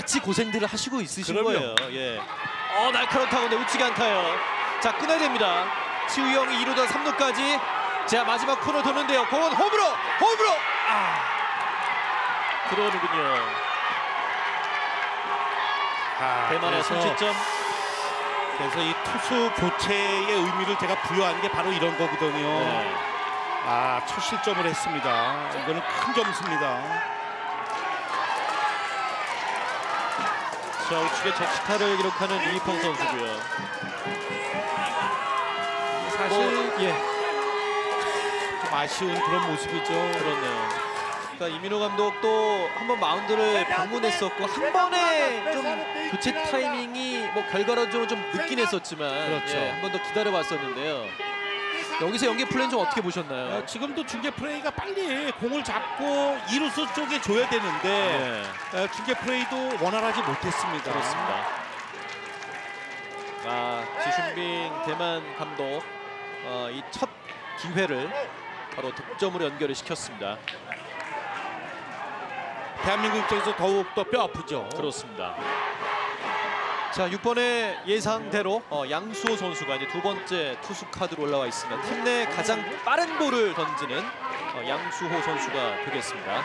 같이 고생들을 하시고 있으신 그럼요. 거예요. 예. 어 날카로운 타구인데 우측에 안타요. 자 끊어야 됩니다. 치우영이 2루다 3루까지. 자 마지막 코너 도는데요. 공은 홈으로 홈으로 아 들어오는군요. 아, 대만의 그래서- 선취점. 그래서 이 투수 교체의 의미를 제가 부여한 게 바로 이런 거거든요. 네. 아, 첫 실점을 했습니다. 이거는 큰 점수입니다. 자 우측에 적시타를 기록하는 이희펑 선수고요. 사실 예. 좀 아쉬운 그런 모습이죠. 그렇네요. 그러니까 이민호 감독도 한번 마운드를 방문했었고 한 번에 좀 교체 타이밍이 뭐 결과론적으로 좀 늦긴 했었지만 그렇죠. 한번 더 기다려 봤었는데요. 여기서 연계 플레이는 좀 어떻게 보셨나요? 어, 지금도 중계 플레이가 빨리 공을 잡고 이루수 쪽에 줘야 되는데 네, 어, 중계 플레이도 원활하지 못했습니다. 그렇습니다. 아 지슌빙 대만 감독 어, 이첫 기회를 바로 득점으로 연결을 시켰습니다. 대한민국 입장에서 더욱 더 뼈 아프죠. 그렇습니다. 자 6번의 예상대로 어, 양수호 선수가 이제 두 번째 투수 카드로 올라와 있습니다. 팀내 가장 빠른 볼을 던지는 어, 양수호 선수가 되겠습니다.